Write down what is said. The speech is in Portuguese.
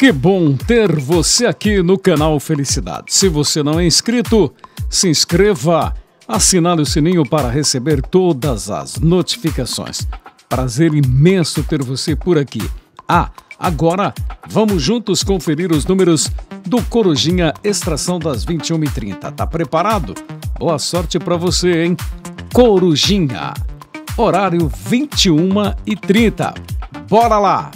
Que bom ter você aqui no canal Felicidade. Se você não é inscrito, se inscreva, assinale o sininho para receber todas as notificações. Prazer imenso ter você por aqui. Ah, agora vamos juntos conferir os números do Corujinha Extração das 21h30. Tá preparado? Boa sorte para você, hein? Corujinha, horário 21h30. Bora lá!